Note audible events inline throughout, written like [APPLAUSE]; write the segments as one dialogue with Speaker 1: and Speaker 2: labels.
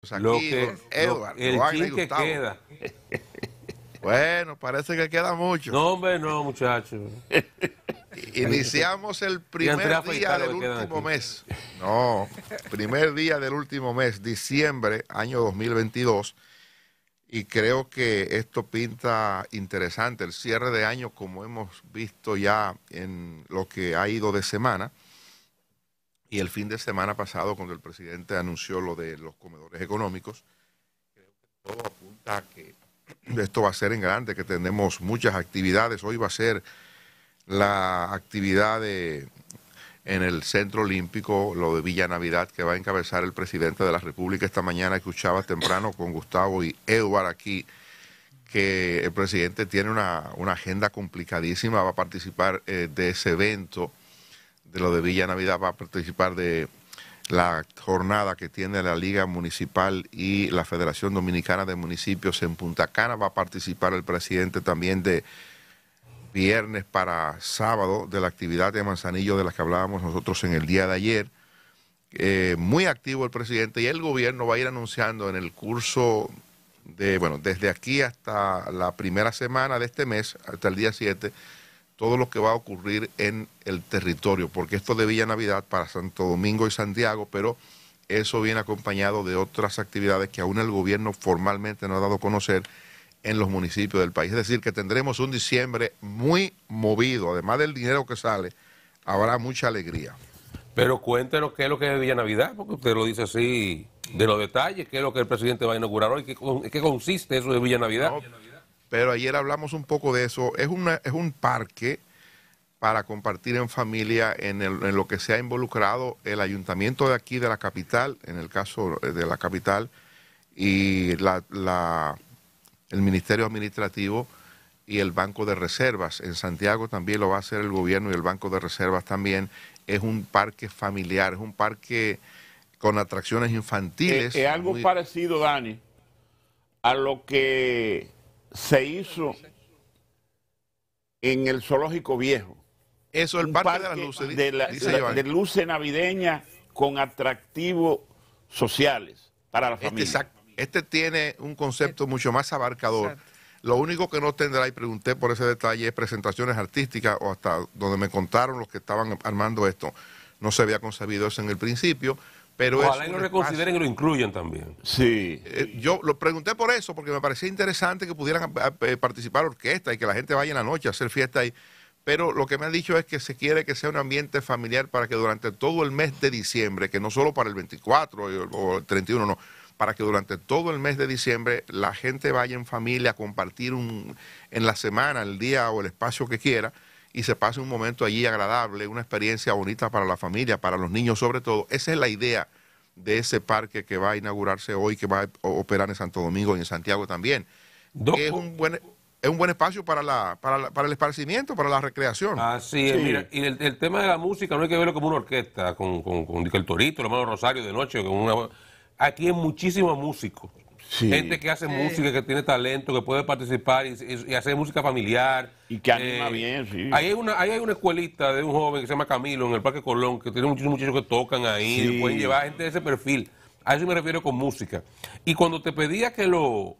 Speaker 1: Pues aquí,
Speaker 2: Lo que,
Speaker 1: Edward,
Speaker 2: lo- el
Speaker 1: Wagner y
Speaker 2: chin que
Speaker 1: Gustavo.
Speaker 2: queda. [LAUGHS]
Speaker 1: Bueno, parece que queda mucho.
Speaker 2: No, hombre, no, muchachos.
Speaker 1: Iniciamos el primer día del último mes. No, primer día del último mes, diciembre, año 2022. Y creo que esto pinta interesante. El cierre de año, como hemos visto ya en lo que ha ido de semana, y el fin de semana pasado, cuando el presidente anunció lo de los comedores económicos, creo que todo apunta a que esto va a ser en grande, que tenemos muchas actividades. Hoy va a ser la actividad en el Centro Olímpico, lo de Villa Navidad, que va a encabezar el presidente de la República esta mañana, escuchaba temprano con Gustavo y Edward aquí, que el presidente tiene una, una agenda complicadísima, va a participar eh, de ese evento, de lo de Villa Navidad, va a participar de la jornada que tiene la Liga Municipal y la Federación Dominicana de Municipios en Punta Cana, va a participar el presidente también de viernes para sábado de la actividad de Manzanillo de la que hablábamos nosotros en el día de ayer. Eh, muy activo el presidente y el gobierno va a ir anunciando en el curso de, bueno, desde aquí hasta la primera semana de este mes, hasta el día 7, todo lo que va a ocurrir en el territorio, porque esto de Villa Navidad para Santo Domingo y Santiago, pero eso viene acompañado de otras actividades que aún el gobierno formalmente no ha dado a conocer en los municipios del país. Es decir, que tendremos un diciembre muy movido, además del dinero que sale, habrá mucha alegría.
Speaker 2: Pero cuéntenos qué es lo que es Villa Navidad, porque usted lo dice así de los detalles, qué es lo que el presidente va a inaugurar hoy, qué, qué consiste eso de Villa Navidad.
Speaker 1: No, pero ayer hablamos un poco de eso. Es, una, es un parque para compartir en familia en, el- en lo que se ha involucrado el ayuntamiento de aquí de la capital, en el caso de la capital, y la, la- el Ministerio Administrativo y el Banco de Reservas. En Santiago también lo va a hacer el gobierno y el Banco de Reservas también. Es un parque familiar, es un parque con atracciones infantiles.
Speaker 3: Es, es algo
Speaker 1: muy-
Speaker 3: parecido, Dani, a lo que se hizo en el zoológico viejo.
Speaker 1: Eso, el
Speaker 3: Un
Speaker 1: parque, de las
Speaker 3: parque
Speaker 1: luces.
Speaker 3: de, la-
Speaker 1: dice
Speaker 3: la-
Speaker 1: Giovanni.
Speaker 3: de luces navideñas con atractivos sociales para la
Speaker 1: Este,
Speaker 3: familia.
Speaker 1: este tiene un concepto mucho más abarcador. Lo único que no tendrá, y pregunté por ese detalle, es presentaciones artísticas o hasta donde me contaron los que estaban armando esto. No se había concebido eso en el principio, pero
Speaker 2: Ojalá
Speaker 1: es
Speaker 2: y lo reconsideren y lo incluyan también.
Speaker 3: Sí.
Speaker 1: eh, yo lo pregunté por eso, porque me parecía interesante que pudieran a- a- eh, participar orquestas y que la gente vaya en la noche a hacer fiesta ahí. Pero lo que me han dicho es que se quiere que sea un ambiente familiar para que durante todo el mes de diciembre, que no solo para el 24 y- o el 31, no, para que durante todo el mes de diciembre la gente vaya en familia a compartir un, en la semana, el día o el espacio que quiera y se pase un momento allí agradable, una experiencia bonita para la familia, para los niños sobre todo. Esa es la idea de ese parque que va a inaugurarse hoy, que va a operar en Santo Domingo y en Santiago también. Que es un buen es un buen espacio para la, para la- para el esparcimiento, para la recreación.
Speaker 2: Así es,
Speaker 3: Sí.
Speaker 2: mira, y el, el tema de la música no hay que verlo como una orquesta, con, con, con el Torito, el hermano Rosario de noche, con una... Aquí hay muchísimos músicos.
Speaker 3: Sí.
Speaker 2: Gente que hace música, que tiene talento, que puede participar y, y- y hacer música familiar. Eh,
Speaker 3: Y que anima bien, sí.
Speaker 2: Ahí hay, una, ahí hay una escuelita de un joven que se llama Camilo en el Parque Colón, que tiene muchos muchachos que tocan ahí,
Speaker 3: Sí.
Speaker 2: pueden llevar gente de ese perfil. A eso me refiero con música. Y cuando te pedía que lo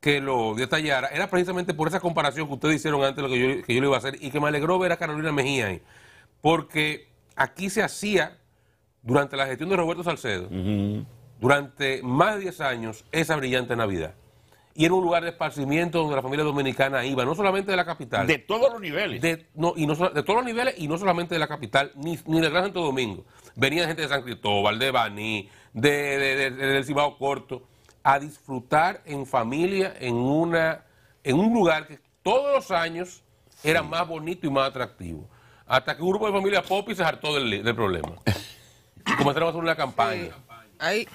Speaker 2: que lo detallara, era precisamente por esa comparación que ustedes hicieron antes de lo que yo, que yo le iba a hacer y que me alegró ver a Carolina Mejía ahí. Porque aquí se hacía, durante la gestión de Roberto Salcedo, durante más de 10 años, esa brillante Navidad. Y era un lugar de esparcimiento donde la familia dominicana iba, no solamente de la capital.
Speaker 3: De todos los niveles.
Speaker 2: De, no, y no, de todos los niveles y no solamente de la capital, ni, ni del Gran Santo Domingo. Venía gente de San Cristóbal, de Baní, de, de- de- de- del Cibao Corto, a disfrutar en familia en, una, en un lugar que todos los años era más bonito y más atractivo. Hasta que un grupo de familia Popi se hartó del, del problema. [LAUGHS] Y comenzaron a hacer una campaña.
Speaker 4: Hay,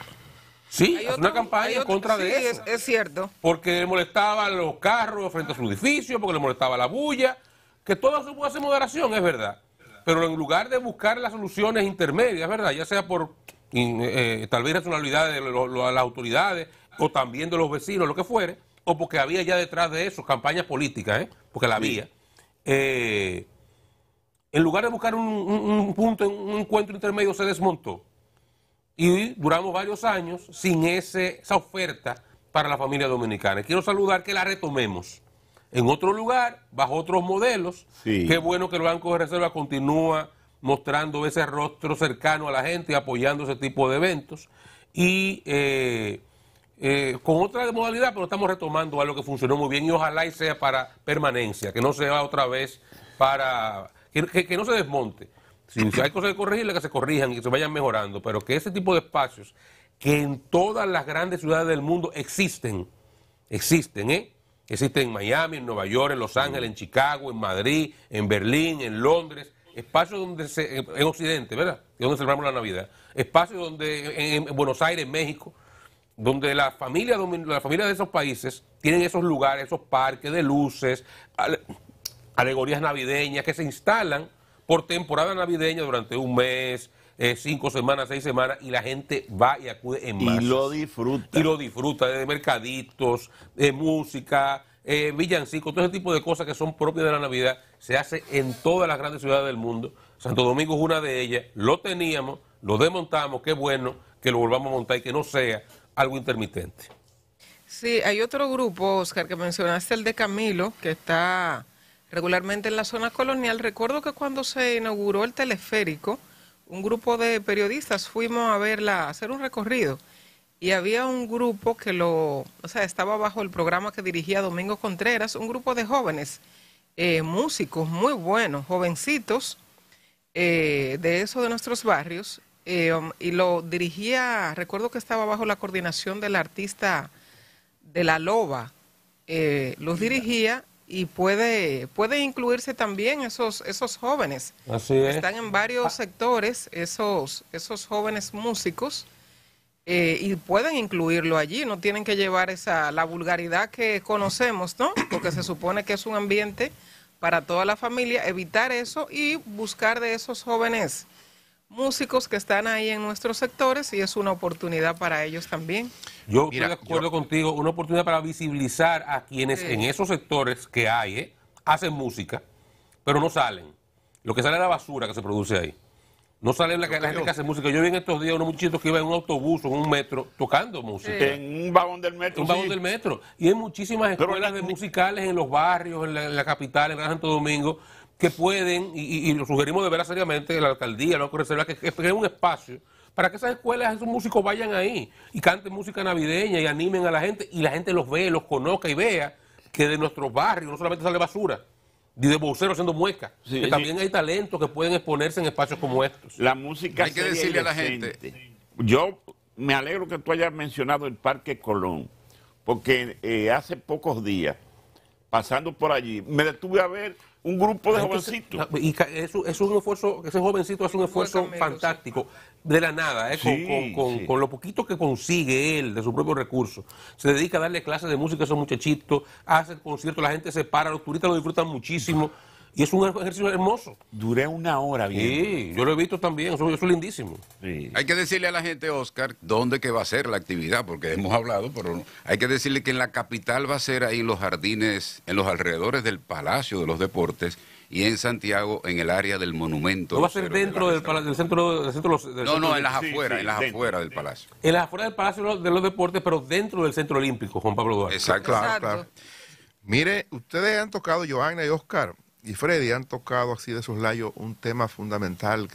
Speaker 2: Sí,
Speaker 4: hay
Speaker 2: hacer
Speaker 4: otro-
Speaker 2: una campaña en
Speaker 4: otro-
Speaker 2: contra
Speaker 4: sí,
Speaker 2: de eso
Speaker 4: Es, es cierto.
Speaker 2: porque le molestaban los carros frente a su edificio, porque le molestaba la bulla, que todo eso puede hacer moderación, es verdad. Pero en lugar de buscar las soluciones intermedias, ¿verdad? Ya sea por eh, tal vez racionalidad de lo- lo- las autoridades o también de los vecinos, lo que fuere, o porque había ya detrás de eso campañas políticas, ¿eh? porque la había. Eh, en lugar de buscar un, un- un punto, un encuentro intermedio, se desmontó. Y duramos varios años sin ese, esa oferta para la familia dominicana. Y quiero saludar que la retomemos en otro lugar, bajo otros modelos.
Speaker 3: Sí.
Speaker 2: Qué bueno que el Banco de Reserva continúa mostrando ese rostro cercano a la gente y apoyando ese tipo de eventos. Y eh, eh, con otra modalidad, pero estamos retomando algo que funcionó muy bien y ojalá y sea para permanencia, que no sea otra vez para... que, que- que no se desmonte. Si, hay cosas que corregirle, que se corrijan y que se vayan mejorando, pero que ese tipo de espacios que en todas las grandes ciudades del mundo existen, existen, ¿eh? Existen en Miami, en Nueva York, en Los Ángeles, en Chicago, en Madrid, en Berlín, en Londres, espacios donde se, en en Occidente, ¿verdad? Donde celebramos la Navidad. Espacios donde, en, en Buenos Aires, México, donde la familia, la familia de esos países tienen esos lugares, esos parques de luces, ale- alegorías navideñas que se instalan por temporada navideña durante un mes, eh, cinco semanas, seis semanas, y la gente va y acude en
Speaker 3: Y
Speaker 2: masas.
Speaker 3: lo disfruta.
Speaker 2: Y lo disfruta de mercaditos, de música, eh, villancicos, todo ese tipo de cosas que son propias de la Navidad, se hace en todas las grandes ciudades del mundo. Santo Domingo es una de ellas, lo teníamos, lo desmontamos, qué bueno que lo volvamos a montar y que no sea algo intermitente.
Speaker 4: Sí, hay otro grupo, Oscar, que mencionaste, el de Camilo, que está regularmente en la zona colonial. Recuerdo que cuando se inauguró el teleférico, un grupo de periodistas fuimos a verla, a hacer un recorrido. Y había un grupo que lo, o sea, estaba bajo el programa que dirigía Domingo Contreras, un grupo de jóvenes, eh, músicos muy buenos, jovencitos, eh, de eso de nuestros barrios, eh, um, y lo dirigía, recuerdo que estaba bajo la coordinación del artista de la Loba, los dirigía y puede, puede incluirse también esos, esos jóvenes.
Speaker 2: Así es.
Speaker 4: Están en varios sectores esos, esos jóvenes músicos eh, y pueden incluirlo allí, no tienen que llevar esa la vulgaridad que conocemos, ¿no? Porque se supone que es un ambiente para toda la familia, evitar eso y buscar de esos jóvenes músicos que están ahí en nuestros sectores y es una oportunidad para ellos también.
Speaker 2: Yo
Speaker 1: Mira,
Speaker 2: estoy de acuerdo
Speaker 1: yo-
Speaker 2: contigo, una oportunidad para visibilizar a quienes en esos sectores que hay, ¿eh? hacen música, pero no salen. Lo que sale es la basura que se produce ahí. No sale la, la gente que hace música. Yo vi en estos días unos muchachitos que iban en un autobús o en un metro tocando música.
Speaker 3: En un vagón del metro.
Speaker 2: Un vagón
Speaker 3: sí.
Speaker 2: del metro. Y hay muchísimas escuelas de musicales en los barrios, en la, en la capital, en Gran Santo Domingo, que pueden, y, y- y lo sugerimos de ver seriamente, la alcaldía, la reserva, que, que creen un espacio para que esas escuelas, esos músicos vayan ahí y canten música navideña y animen a la gente, y la gente los ve, los conozca y vea que de nuestros barrios no solamente sale basura, ni de bolseros haciendo muecas,
Speaker 3: Sí,
Speaker 2: que
Speaker 3: sí.
Speaker 2: también hay talentos que pueden exponerse en espacios como estos.
Speaker 3: La música
Speaker 5: Hay que decirle a la
Speaker 3: decente. Yo me alegro que tú hayas mencionado el Parque Colón, porque eh, hace pocos días, pasando por allí, me detuve a ver un grupo de
Speaker 2: Entonces,
Speaker 3: jovencitos.
Speaker 2: Y eso, eso es un esfuerzo, ese jovencito hace un esfuerzo fantástico, de la nada, ¿eh? con,
Speaker 3: Sí,
Speaker 2: con- con-
Speaker 3: sí.
Speaker 2: con lo poquito que consigue él de sus propios recursos. Se dedica a darle clases de música a esos muchachitos, hace conciertos, la gente se para, los turistas lo disfrutan muchísimo. Y es un ejercicio hermoso.
Speaker 3: Duré una hora bien.
Speaker 2: Sí, yo lo he visto también, eso, eso es lindísimo.
Speaker 5: Hay que decirle a la gente, Oscar, dónde que va a ser la actividad, porque hemos hablado, pero hay que decirle que en la capital va a ser ahí en los jardines, en los alrededores del Palacio de los Deportes y en Santiago en el área del monumento.
Speaker 2: No va a ser
Speaker 5: Cero de la
Speaker 2: dentro del,
Speaker 5: Reserva.
Speaker 2: pala- del centro, del centro de los- del
Speaker 5: No, no, en las
Speaker 3: Sí,
Speaker 5: afueras,
Speaker 3: sí,
Speaker 5: en las
Speaker 3: dentro.
Speaker 5: afueras del palacio.
Speaker 2: en las afueras del Palacio de los- de los Deportes, pero dentro del Centro Olímpico, Juan Pablo Duarte.
Speaker 5: Exacto.
Speaker 1: Claro,
Speaker 4: Exacto.
Speaker 1: claro. Mire, ustedes han tocado, Johanna y Oscar, y Freddy han tocado así de sus layos un tema fundamental